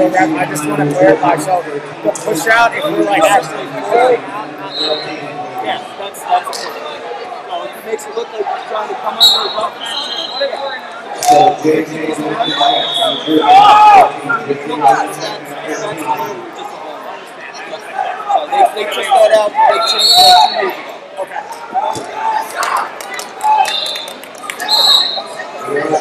program. I just want to clarify. So the push out, if we're like actually full, Yeah, that's that's. Oh, it makes it look like you're trying to come under the bump. So JJ will be back on group So they, they took that out, they changed that two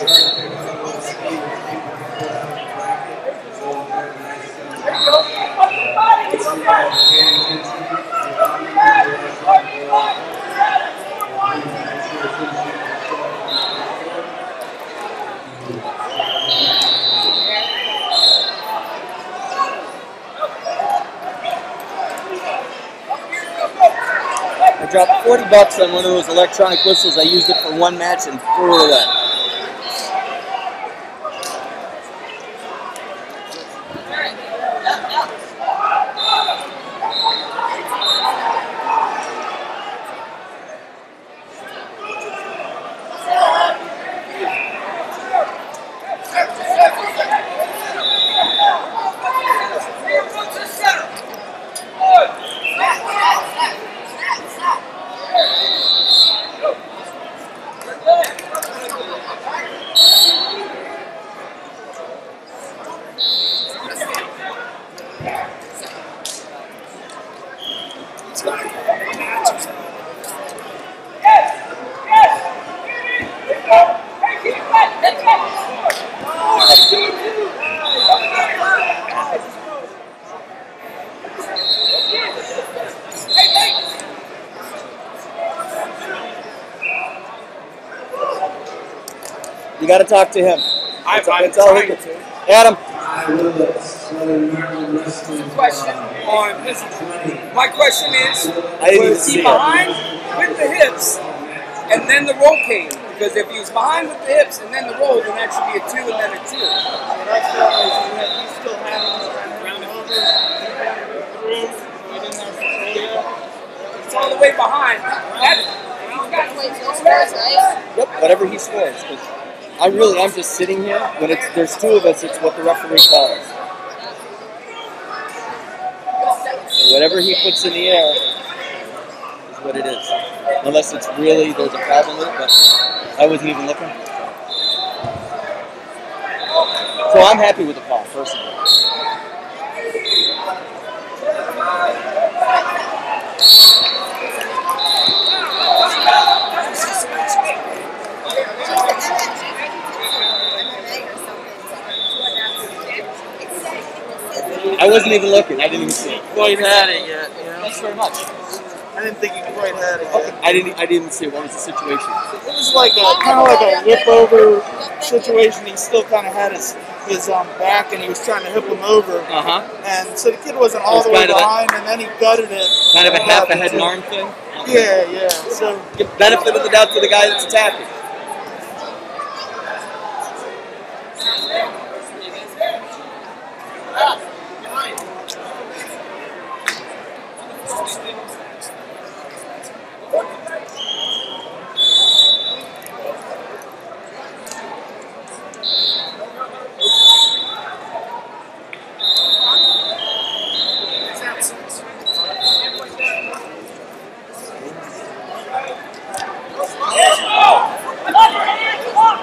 I dropped 40 bucks on one of those electronic whistles. I used it for one match and threw got to talk to him. I'm, That's, I'm that's all trying to. Adam, Southern Maryland Wrestling. Question on this. My question is, I was see he it. behind with the hips, and then the roll came? Because if he was behind with the hips and then the roll, then that should be a two and then a two. What I felt was he had, he still had him round over, through, we didn't have control It's all the way behind. That, he's got? Yep, whatever he scores. I really, I'm just sitting here. When it's there's two of us, it's what the referee calls. So whatever he puts in the air is what it is. Unless it's really there's a problem with it, but I wasn't even looking. So I'm happy with the call, personally. I wasn't even looking. I didn't even see it. quite had it yet, you know? Thanks very much. I didn't think he quite had it Okay, yet. I didn't. I didn't see it. What was the situation? It was like a kind of like a whip over situation. He still kind of had his his um, back, and he was trying to hip him over. Uh huh. And so the kid wasn't all It's the way kind of a- behind, and then he gutted it. Kind of a half a head and arm thing. Yeah, yeah. So Give benefit of the doubt to the guy that's attacking.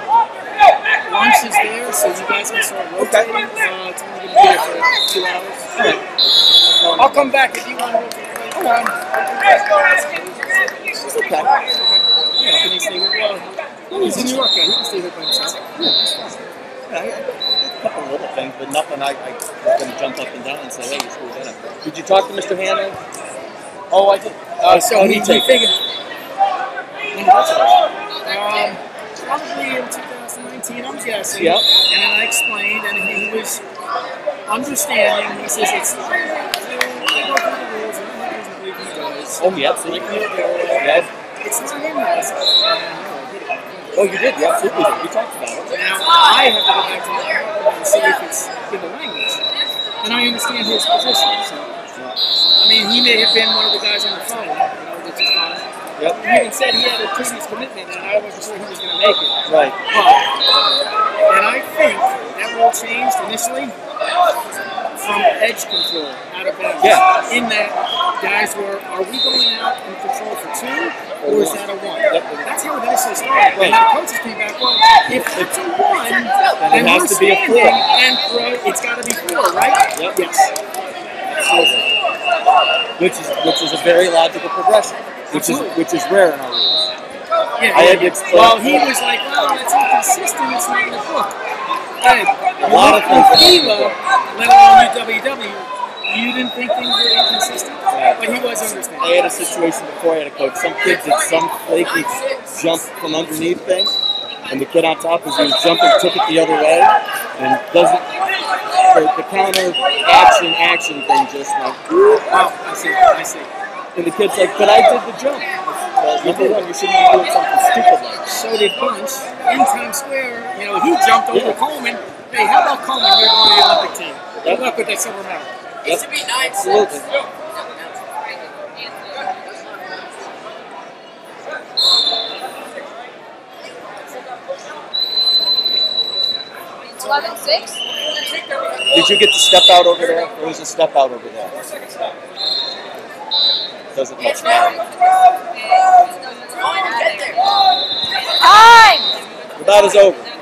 Lunch is there, so you guys can start rotating. Uh, it's only going to be for two hours. I'll come back if you want to rotate. Come on. It's okay. Yeah, can he stay here? Well, he's in New York. Yeah, he can stay here by himself. Yeah, I, I, a couple little things, but nothing. I, I was going to jump up and down and say, "Hey, you screwed that up." Did you talk to Mr. Hanlon? Oh, I did. Uh, So he, he he figured. Um, probably in 2019, I'm guessing. Yep. And then I explained, and he was understanding. He says it's not they go through the rules, and he doesn't believe he does. Oh, yeah, absolutely. Like Yeah. It's not him Oh, you did. You absolutely did. We talked about it. Now I have to go back to the and see if it's in the language. And I understand his position. So, I mean, he may have been one of the guys on the phone, you know, which is fine. Yep. He even said he had a previous commitment, and I wasn't sure he was going to make it. Right. But, and I think that rule changed initially from edge control out of bounds. Yeah. In that, guys were, are we going out in control for two, or is that a one? Yep. That's how it initially started. Right. And the coaches came back, well, if it's a one, then, it has to be a four. and throw, it's got to be four, right? Yep. Yes. Absolutely. Which is which is a very logical progression. Which is which is rare in our rules. Yeah, I had to explain- Well, he was like, well, it's inconsistent. It's not in the book. A lot of things FILA, let alone UWW, you didn't think things were inconsistent, Yeah. but he was understanding. I had a situation before I had a coach. Some kid did some flaky jump from underneath thing, and the kid on top, as he was jumping, took it the other way, and doesn't. The, the counter action action thing just went. Oh, I see. I see. And the kid's like, "But I did the jump." Well, number one, you shouldn't be doing something stupid like that. So did Bunch in Times Square. You know, he jumped over Yeah. Coleman. Hey, how about Coleman? You're going to the Olympic team. Good Yep. luck with that silver medal. Yep. Absolutely. Eleven six. Did you get the step out over there? There was a step out over there. Doesn't much matter. Time. The bout is over.